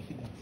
confidence.